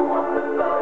يسوع في الطريق